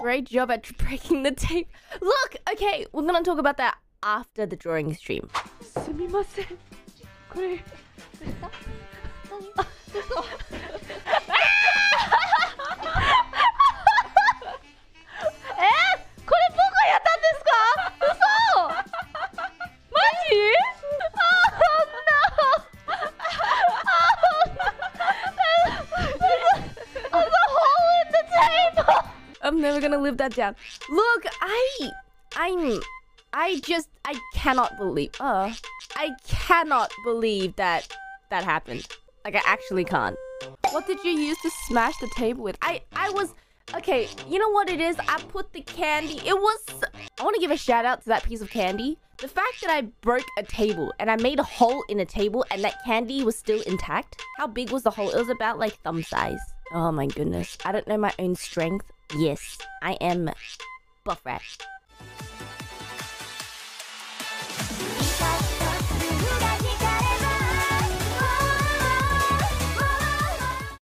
Great job at breaking the tape. Look, okay, we're gonna talk about that after the drawing stream. すみませんこれ I'm never gonna live that down. Look, I, I'm, I just, I cannot believe. Uh, I cannot believe that that happened. Like I actually can't. What did you use to smash the table with? I, I was. Okay, you know what it is? I put the candy. It was. I want to give a shout out to that piece of candy. The fact that I broke a table and I made a hole in a table and that candy was still intact. How big was the hole? It was about like thumb size. Oh my goodness. I don't know my own strength. Yes, I am buff rat.